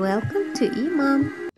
Welcome to Imam.